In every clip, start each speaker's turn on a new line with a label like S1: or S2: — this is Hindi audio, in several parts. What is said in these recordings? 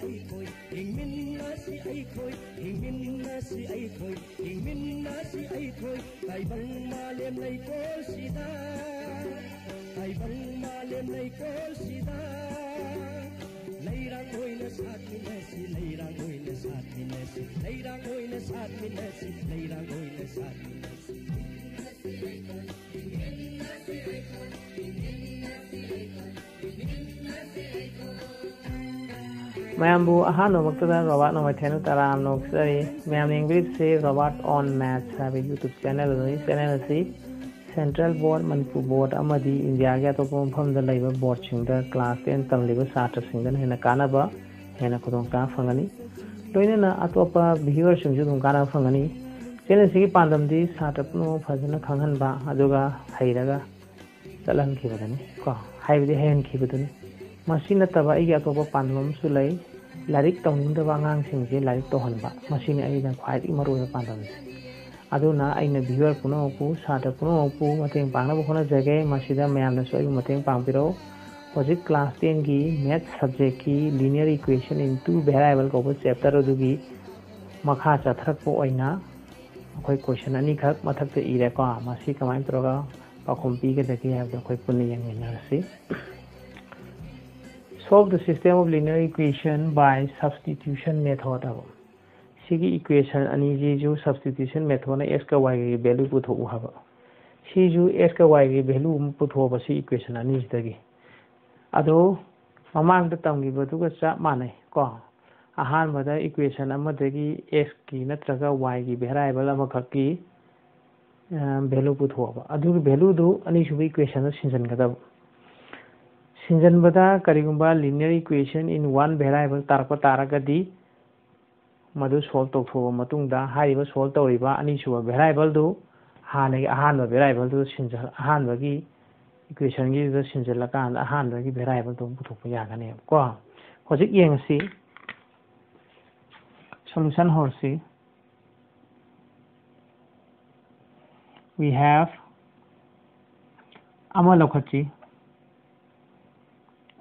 S1: khôi hình minh na si ai khôi hình minh na si ai khôi hình minh na si ai khôi Tại văn ma lem lấy cô si ta tài văn ma lem lấy cô si ta. Lấy ra ngồi là sát mình là si lấy ra ngồi là sát mình là si lấy ra ngồi là sát mình là si lấy ra ngồi là sát mình là si
S2: ꯃꯌꯥꯝꯕꯨ ꯑꯍꯥꯟꯕꯃꯛꯇꯗ ꯔꯣꯕꯥꯔꯠ ꯅꯣꯡꯃꯩꯊꯦꯟ ꯇꯔꯥꯝ ꯅꯣꯛꯆꯔꯤ ꯃꯌꯥꯝ ꯌꯦꯡꯕꯤꯔꯤꯕꯁꯤ ꯔꯣꯕꯥꯔꯠ ꯑꯣꯟ ꯃꯦꯠꯁ ꯍꯥꯏꯕ ꯌꯨꯇꯨꯕ ꯆꯦꯅꯦꯜ ꯑꯗꯨꯅꯤ ꯆꯦꯅꯦꯜ ꯑꯁꯤ ꯁꯦꯟꯇ꯭ꯔꯦꯜ ꯕꯣꯔꯗ ꯃꯅꯤꯄꯨꯔ ꯕꯣꯔꯗ ꯑꯃꯗꯤ ꯏꯟꯗꯤꯌꯥꯒꯤ ꯑꯇꯣꯞꯄ ꯃꯐꯝꯗ ꯂꯩꯕ ꯕꯣꯔꯗꯁꯤꯡꯗ ꯀ꯭ꯂꯥꯁ ꯇꯦꯟ ꯇꯝꯂꯤꯕ ꯁꯥꯇ꯭ꯔꯁꯤꯡꯗꯅ ꯍꯦꯟꯅ ꯀꯥꯟꯅꯕ ꯍꯦꯟꯅ ꯈꯨꯗꯣꯡꯆꯥꯕ ꯐꯪꯒꯅꯤ ꯂꯣꯏꯅꯅ ꯑꯇꯣꯞꯄ ꯚꯤꯌꯨꯋꯔꯁꯤꯡꯁꯨ ꯑꯗꯨꯝ ꯀꯥꯟꯅꯕ ꯐꯪꯒꯅꯤ ꯆꯦꯅꯦꯜꯁꯤꯒꯤ ꯄꯥꯟꯗꯝꯗꯤ ꯁꯥꯇ꯭ꯔ ꯄꯨꯝꯅꯃꯛ ꯐꯖꯅ ꯈꯪꯍꯟꯕ ꯑꯗꯨꯒ ꯍꯩꯔꯒ ꯆꯠꯍꯟꯈꯤꯕꯗꯨꯅꯤ ꯀꯣ ꯍꯥꯏꯕꯗꯤ ꯍꯩꯍꯟꯈꯤꯕꯗꯨꯅꯤ ꯃꯁꯤ ꯅꯠꯇꯕ ꯑꯩꯒꯤ ꯑꯇꯣꯞꯄ ꯄꯥꯟꯗꯝ ꯑꯃꯁꯨ ꯂꯩ लाइक तौन आगे लाइक तौहब मसीनी खाई पाद्वी अं हजिक क्लास टेन की मैथ सब्जेक्ट की linear equation in two variable को चैप्टर की मखा चथरपना क्वेश्चन अनी खक मथक इको कमाय तौर पाखों पीगदे अखोई पुन यंग Solve the system of linear equation by substitution method अब सिगी equation अनि जी जो substitution method ना x का y की value पुथो उहाब सी जो x का y की value पुथो बसी equation अनि जितगी अदो ममांग तंगी बतु का चा माने को अहान बता equation अमदगी x की नत्रगा y की variable अमखक की value पुथो अब अदु value दो अनि शुभ equation सिंजन कदब सिंजनबदा करीगुम्बा linear equation in one variable तरप तारगदी मधु सोल्व तौर मतलब सोल्व तौरीब अनीसुब भेराबल हाँ अहब भेराबल अहब की इक्वेशन की सिंजल अहब की भेराबल पुथ्प जागने को हजिक ये सोलूशन हर वी हेव अमा लौखी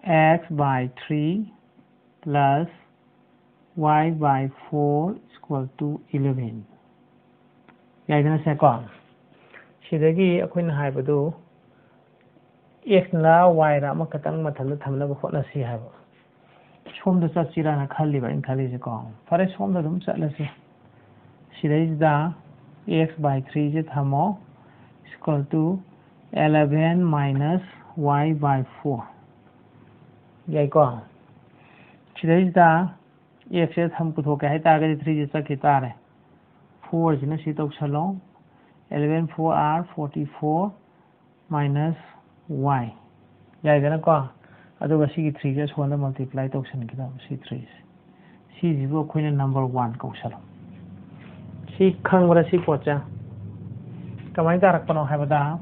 S2: x by three plus y by four equal to eleven याइदनसेको सिदगी अखोइन हाइबदु एक्स ना वाई रा मखतंग मथल थमना बखोनसी हाइब सोम द चचिरा ना खाली बाइन खाली से को फरे सोम द दुम चलसे सिदैज दा एक्स बाय थ्री जे थमो equal to 11 minus y by four ꯌꯥꯏꯀꯣ ꯁꯤꯗꯩꯁꯤꯗ ꯑꯦꯛꯁꯦ ꯊꯝ ꯄꯨꯊꯣꯛꯀꯦ ꯍꯥꯏꯇꯥꯔꯒꯗꯤ ꯊ꯭ꯔꯤꯁꯦ ꯆꯠꯈꯤ ꯇꯥꯔꯦ ꯐꯣꯔꯁꯤꯅ ꯁꯤ ꯇꯧꯁꯜꯂꯣ eleven four are forty four minus y ꯌꯥꯏꯗꯅꯀꯣ ꯑꯗꯨꯒ ꯁꯤꯒꯤ ꯊ꯭ꯔꯤꯁꯦ ꯁꯣꯟꯗ ꯃꯜꯇꯤꯄ꯭ꯂꯥꯏ ꯇꯧꯁꯟꯒꯗꯕ ꯁꯤ ꯊ꯭ꯔꯤꯁꯦ ꯁꯤꯁꯤꯕꯨ ꯑꯩꯈꯣꯏꯅ ꯅꯝꯕꯔ ꯋꯥꯟ ꯀꯧꯁꯜꯂꯣ ꯁꯤ ꯈꯪꯕ꯭ꯔꯥ ꯁꯤ ꯄꯣꯠꯁꯦ ꯀꯃꯥꯏꯅ ꯇꯥꯔꯛꯄꯅꯣ ꯍꯥꯏꯕꯗ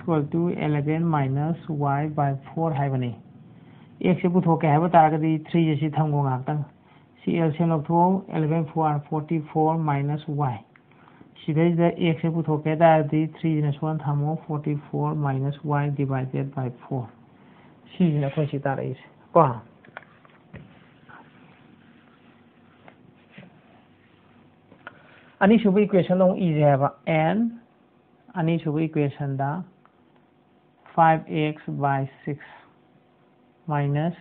S2: equal to eleven minus y by four हाइबने एक्ससे बुथोके हाइब तारगदी थ्री जे सी थमगो गाक्तंग सी एल से eleven four forty four minus y सिदैद एक्ससे बुथोके तारगदी थ्री ने सोन थमो forty four minus y divided by four सी ने कोई सी तारई को अनीशुब इक्वेशन लों इजे हैबा एन अनीशुब इक्वेशन दा। Five x by six minus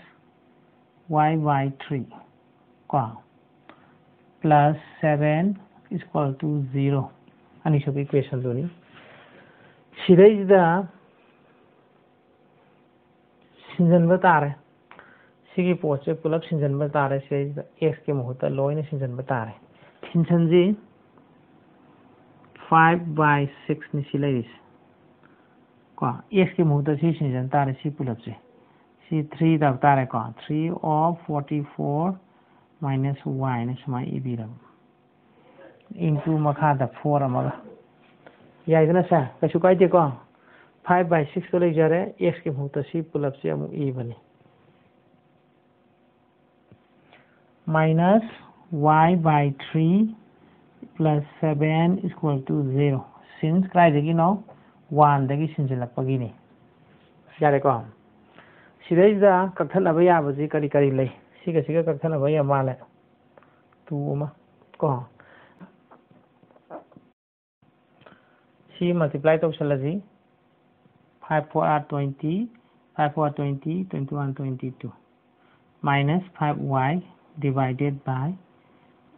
S2: y by three का plus seven equal to zero अनि सबै इक्वेसन हो नि सिधै सिधा सिन्जनबो तारे सिगी पोस्टसे पुलप सिन्जनबो तारे सिधै सिधा एक्सके मुहुत लोइन सिन्जनबो तारे सिंजन जी फाइभ बाई सिक्स नि सिलाइरहेछ ꯀꯤ ꯃꯍꯨꯠꯇ ꯁꯤ ꯁꯤꯟꯖꯟ ꯇꯥꯔꯦ ꯁꯤ ꯄꯨꯂꯞꯁꯦ ꯁꯤ 3 ꯇꯧ ꯇꯥꯔꯦꯀꯣ 3 of 44 minus y ꯅ ꯁꯨꯃꯥꯏꯅ ꯏꯕꯤꯔꯕ ꯏꯟꯇꯨ ꯃꯈꯥꯗ 4 ꯑꯃꯒ ꯌꯥꯏꯗꯅ ꯁꯦ ꯀꯩꯁꯨ ꯀꯥꯏꯗꯦꯀꯣ 5 by 6 ꯇꯣ ꯂꯩꯖꯔꯦ x ꯀꯤ ꯃꯍꯨꯠꯇ ꯁꯤ ꯄꯨꯂꯞꯁꯦ ꯑꯃꯨꯛ ꯏꯕꯅꯤ minus y by 3 plus 7 is equal to 0 since ꯀꯗꯥꯏꯗꯒꯤꯅꯣ 1 ꯗꯒꯤ ꯁꯤꯟꯖꯤꯜꯂꯛꯄꯒꯤꯅꯤ ꯌꯥꯔꯦꯀꯣ ꯁꯤꯗꯩꯁꯤꯗ ꯀꯛꯊꯠꯅꯕ ꯌꯥꯕꯁꯤ ꯀꯔꯤ ꯀꯔꯤ ꯂꯩ ꯁꯤꯒ ꯁꯤꯒ ꯀꯛꯊꯠꯅꯕ ꯌꯥꯝ ꯃꯥꯜꯂꯦ ꯇꯨ ꯑꯃ ꯀꯣ ꯁꯤ ꯃꯜꯇꯤꯄ꯭ꯂꯥꯏ ꯇꯧꯁꯜꯂꯁꯤ five four are twenty five four twenty twenty one twenty two minus five why divided by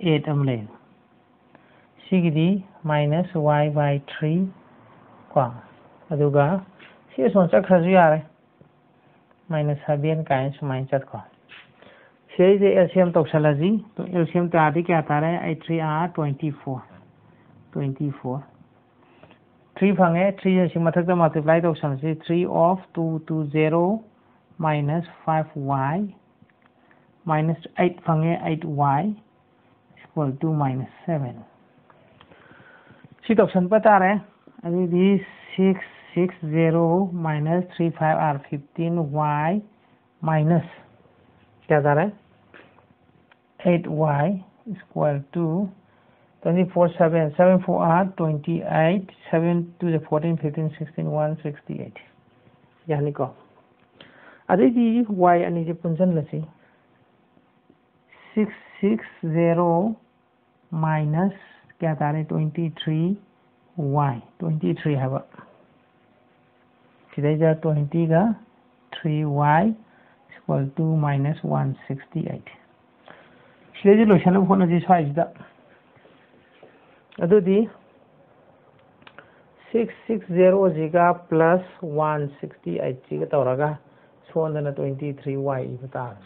S2: eight ꯑꯃ ꯂꯩ ꯁꯤꯒꯤꯗꯤ ꯃꯥꯏꯅꯁ ꯋꯥꯏ ꯕꯥꯏ ꯊ꯭ꯔꯤ ꯀꯣ ꯑꯗꯨꯒ ꯁꯤ ꯑꯁꯣꯝ ꯆꯠꯈ꯭ꯔꯁꯨ ꯌꯥꯔꯦ ꯃꯥꯏꯅꯁ ꯁꯚꯦꯟ ꯀꯥꯏꯅ ꯁꯨꯃꯥꯏꯅ ꯆꯠꯀꯣ ꯁꯤꯗꯩꯁꯦ ꯑꯦꯜꯁꯤꯌꯝ ꯇꯧꯁꯜꯂꯁꯤ ꯑꯦꯜꯁꯤꯌꯝ ꯇꯥꯔꯗꯤ ꯀꯌꯥ ꯇꯥꯔꯦ eight three are twenty four twenty four three fungi three से मथक मल्टीप्लाई तौसन से three of two two zero minus five y minus eight fungi eight y equal to minus seven c तौसन पर तारे अभी भी six six zero minus three five are fifteen y minus क्या तारे eight y equal to 24 7 7 4 are 28 7 to the 14 15 16 168 yani ko adidi y ani je punjan lasi 660 minus, क्या था रे 23 y 23 है? बा सीधे y ट्वेंटी थ्री है सीधे ट्वेंटी का three y equal to minus one sixty eight इसलिए लोशन होने स्वाद six six zero plus one sixty eight तौर सोंदन ट्वेंटी थ्री वाई इब तार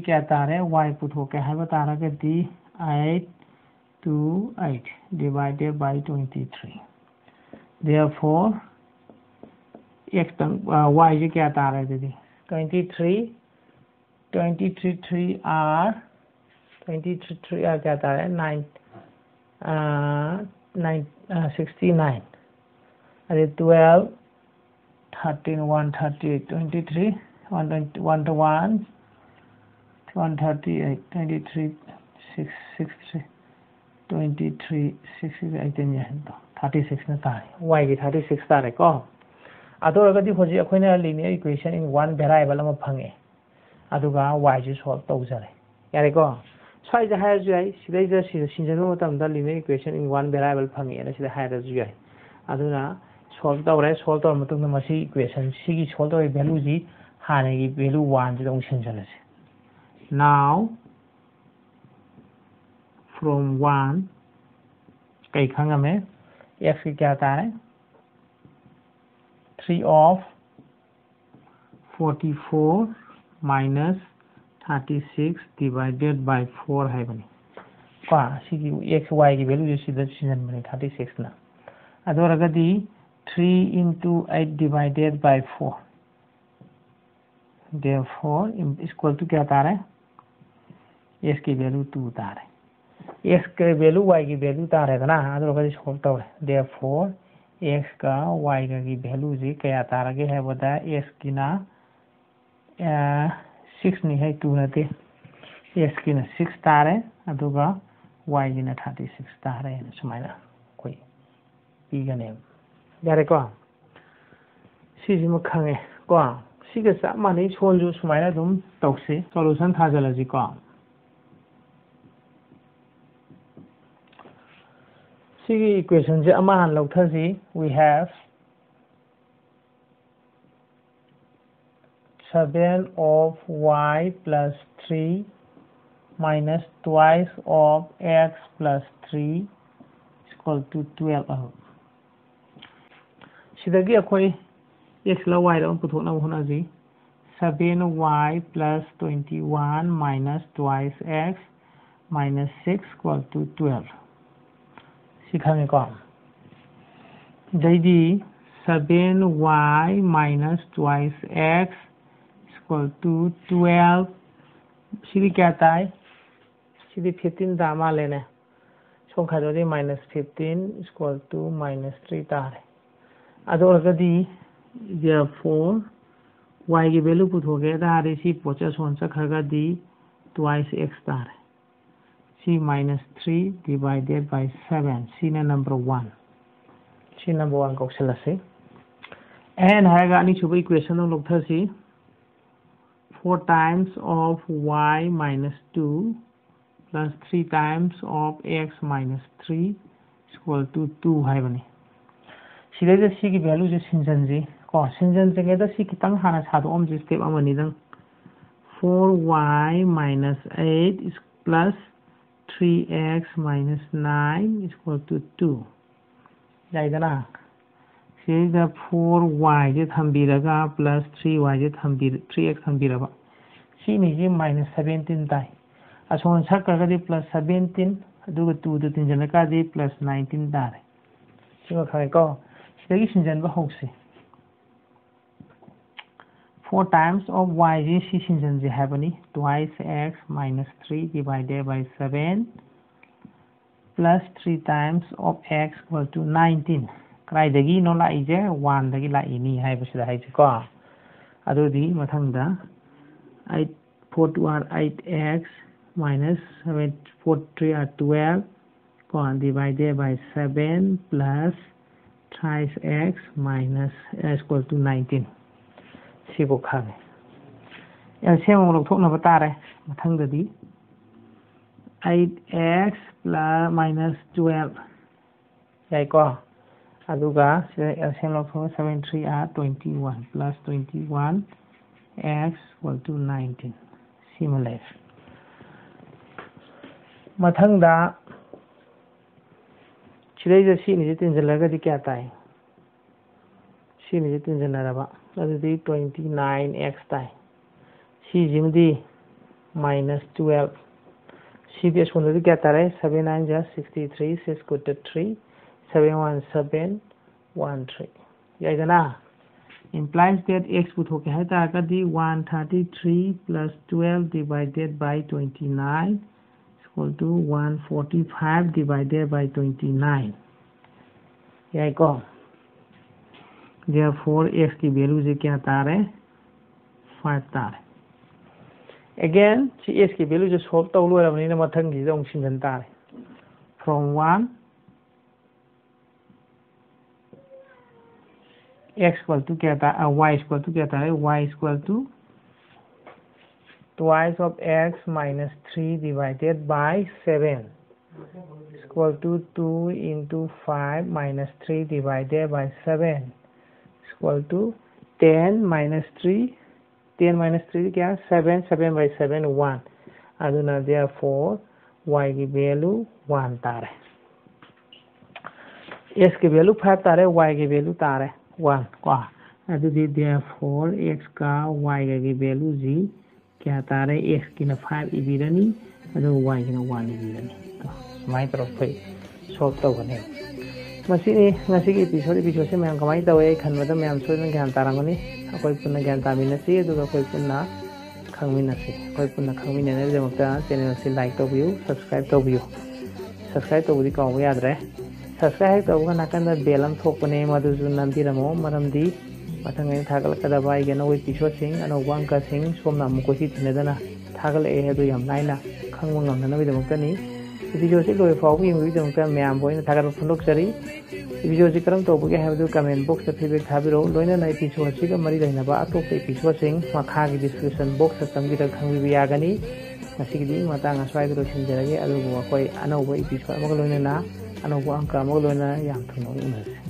S2: क्या तारे वाई पुथोके है तारगदी eight divided by twenty three there four x y से क्या तार है दीदी twenty three twenty three three are twenty three three are क्या तार है nine uh, nine, uh, 69 and 12 13 138 23 120, 1 to 1 138 23 6 63 23 68 ꯌꯥꯍꯟꯗꯣ 36ꯅ ꯇꯥꯔꯦ y ꯒꯤ 36 ꯇꯥꯔꯦꯀꯣ ꯑꯗꯨ ꯑꯣꯏꯔꯒꯗꯤ ꯍꯧꯖꯤꯛ ꯑꯩꯈꯣꯏꯅ linear equation in one variable ꯑꯃ ꯐꯪꯉꯦ ꯑꯗꯨꯒ y ꯁꯤ ꯁꯣꯜꯕ ꯇꯧꯖꯔꯦ ꯌꯥꯔꯦꯀꯣ ꯁ꯭ꯋꯥꯏꯗ ꯍꯥꯏꯔꯁꯨ ꯌꯥꯏ ꯁꯤꯗꯩꯗ ꯁꯤꯗ ꯁꯤꯟꯖꯟꯕ ꯃꯇꯝꯗ linear equation in one variable ꯐꯪꯉꯦꯅ ꯁꯤꯗ ꯍꯥꯏꯔꯁꯨ ꯌꯥꯏ ꯑꯗꯨꯅ ꯁꯣꯜꯕ ꯇꯧꯔꯦ ꯁꯣꯜꯕ ꯇꯧꯔ ꯃꯇꯨꯡꯗ ꯃꯁꯤ ꯏꯀ꯭ꯋꯦꯁꯟ ꯁꯤꯒꯤ ꯁꯣꯜꯕ ꯇꯧꯔꯤ ꯚꯦꯂꯨꯁꯤ ꯍꯥꯟꯅꯒꯤ ꯚꯦꯂꯨ ꯋꯥꯟꯁꯤꯗ ꯑꯃꯨꯛ ꯁꯤꯟꯖꯜꯂꯁꯤ ꯅꯥꯎ from 1 कई खंगमे x की क्या आता है 3 of 44 minus 36 divided by 4 है बनी का सिगी x y की वैल्यू जो सीधा सीज़न बने 36 ना अदोरगदी 3 into 8 divided by 4 therefore equal to क्या आता है की वैल्यू 2 आता है x के वैल्यू y की वैल्यू तारेदना अदोरगदी सोल्व तौरे therefore, x का, y का की वैल्यू जी क्या तारगे है? बता, x की ना सिक्स नहीं है टू नते एक्स की ना सिक्स तारे अदुगा वाई की थर्टी सिक्स तारे सुमाइना कोई पीगने यारेको सिजिम खंगे को सिगे चप माने सोल्जु सुमाइना दुम तौसे सॉल्यूशन थाजलजी को equation je amahan lo thasi we have seven of y plus 3 minus twice of x plus 3 is equal to 12 aho sidagi akoi x la y la puthona bona ji 7y plus 21 minus twice x minus 6 equal to 12. सिखाने को दैदी seven y minus twice x equal to twelve सीधी क्या आता है? सीधी फिफ्टीन दामा लेने संख्या जो minus fifteen equal to minus three तारे अदर फोर वाई की वैल्यू पुथोगे तारे सी पचास वन दी ट्वाइस एक्स तारे c minus 3 divided by 7 c na number 1 c number 1 ko sila si and haga ani chuba equation no lokha si 4 times of y minus 2 plus 3 times of x minus 3 is equal to 2 है बने सीधे जो c की वैल्यू जो सिंजन जी को सिंजन से कहता c की तंग हाना छादो ओम जी स्टेप अमनी दंग 4y minus 8 is plus 3x minus 9 is equal to 2 ꯌꯥꯏꯗꯅ ꯁꯤꯗꯩꯗ 4yꯁꯦ ꯊꯝꯕꯤꯔꯒ ꯄ꯭ꯂꯁ 3yꯁꯦ ꯊꯝꯕꯤꯔ 3x ꯊꯝꯕꯤꯔꯕ ꯁꯤꯅꯤꯁꯦ ꯃꯥꯏꯅꯁ 17 ꯇꯥꯏ ꯑꯁꯣꯝ ꯁꯛꯈ꯭ꯔꯒꯗꯤ ꯄ꯭ꯂꯁ 17 ꯑꯗꯨꯒ 2ꯗꯨ ꯇꯤꯟꯖꯜꯂꯀꯥꯟꯗꯤ ꯄ꯭ꯂꯁ 19 ꯇꯥꯔꯦ ꯁꯤꯃ ꯈꯪꯉꯦꯀꯣ ꯁꯤꯗꯒꯤ ꯁꯤꯟꯖꯟꯕ ꯍꯧꯁꯤ 4 times of ygc신전지 해보니 twice x minus 3 divided by 7 plus 3 times of x equal to 19 ꯀꯗꯥꯏꯗꯒꯤ ꯅꯣ ꯂꯥꯛꯏꯁꯦ 1ꯗꯒꯤ ꯂꯥꯛꯏꯅꯤ ꯍꯥꯏꯕꯁꯤꯗ ꯍꯥꯏꯁꯤꯀꯣ ꯑꯗꯨꯗꯤ ꯃꯊꯪꯗ 8 4 2 are 8x minus 7 4 3 are 12 go divided by 7 plus twice x minus x equal to 19 ꯁꯤꯐꯥꯎ ꯈꯪꯉꯦ ꯑꯦꯜ ꯁꯤ ꯑꯦꯝ ꯑꯃꯨꯛ ꯂꯧꯊꯣꯛꯅꯕ ꯇꯥꯔꯦ ꯃꯊꯪꯗꯗꯤ eight x plus minus twelve ꯌꯥꯏꯀꯣ ꯑꯗꯨꯒ ꯁꯤꯗ ꯑꯦꯜ ꯁꯤ ꯑꯦꯝ ꯂꯧꯊꯣꯛꯑꯒ seven three are twenty one plus twenty one x equal to nineteen ꯁꯤꯃ ꯂꯩꯔꯦ ꯃꯊꯪꯗ ꯁꯤꯗꯩꯗ ꯁꯤ ꯑꯅꯤꯁꯦ ꯇꯤꯟꯁꯤꯜꯂꯒꯗꯤ ꯀꯌꯥ ꯇꯥꯏ सीनेजे तीनजनाब अदी twenty nine x minus twelve सिद सोने गए सेवेन नाइन जहा sixty three six three seven one seven one three जाएगा implies that x पुथोके one thirty three plus twelve divided by twenty nine to one forty five divided by twenty nine जो फोर एक्स की वैल्यू जो क्या तार है? फाइव तार अगेन एक्स की वैल्यू जो सोल्व तौल रहा मत की, जो सिंधन तार है। From one x equal to क्या था वाई इक्वल टू क्या था y equal to twice of x minus three divided by seven equal to two into five minus three divided by seven equal to 10 minus 3 10 minus 3 क्या? 7 7 by 7 1 aduna फोर वाई की वैल्यू वन तार. है की वैल्यू फाइव तार है y की वैल्यू तार है 1 को अदुदी therefore x का y की वैल्यू जी क्या तारे? X की ना 5 इबिरनी अदु y की ना 1 इबिरनी माइ तरफ़ फै सॉल्व तौगने मसीनी mayam so na gyan tarangani akoi punna gyan taminasi aduga akoi punna khangminasi akoi punna khangminane jamakta channel se like tawbiu subscribe tawbiu subscribe tawbudi kaw yadre subscribe tawga nakanda belam thokpane maduju nambiramo maramdi mathang ai thagal kada bai gana oi episode sing ano wangka sing somna mukosi thinedana thagal e hedu yam naina khangwa ngamna bi jamakta ni ꯚꯤꯗꯤꯑꯣꯁꯤ ꯂꯣꯏꯕ ꯐꯥꯎꯕ ꯌꯦꯡꯕꯒꯤꯗꯃꯛꯇ ꯃꯌꯥꯝꯕꯨ ꯑꯩꯅ ꯊꯥꯒꯠꯄ ꯐꯣꯡꯗꯣꯛꯆꯔꯤ ꯚꯤꯗꯤꯑꯣꯁꯤ ꯀꯔꯝ ꯇꯧꯕꯒꯦ ꯍꯥꯏꯕꯗꯨ ꯀꯃꯦꯟ ꯕꯣꯛꯁꯇ ꯐꯤꯗꯕꯦꯛ ꯊꯥꯕꯤꯔꯛꯎ ꯂꯣꯏꯅꯅ ꯑꯦꯄꯤꯁꯣꯗꯁꯤꯒ ꯃꯔꯤ ꯂꯩꯅꯕ ꯑꯇꯣꯞꯄ ꯑꯦꯄꯤꯁꯣꯗꯁꯤꯡ ꯃꯈꯥꯒꯤ ꯗꯤꯁꯀ꯭ꯔꯤꯞꯁꯟ ꯕꯣꯛꯁꯇ ꯆꯪꯕꯤꯔꯒ ꯈꯪꯕꯤꯕ ꯌꯥꯒꯅꯤ ꯉꯁꯤꯒꯤꯗꯤ ꯃꯇꯥꯡ ꯑꯁ꯭ꯋꯥꯏꯗ ꯂꯣꯏꯁꯤꯟꯖꯔꯒꯦ ꯑꯗꯨꯕꯨ ꯑꯩꯈꯣꯏ ꯑꯅꯧꯕ ꯑꯦꯄꯤꯁꯣꯗ ꯑꯃꯒ ꯂꯣꯏꯅꯅ ꯑꯅꯧꯕ ꯑꯪꯀ ꯑꯃꯒ ꯂꯣꯏꯅꯅ ꯌꯥꯝ ꯊꯨꯅ ꯎꯅꯔꯁꯤ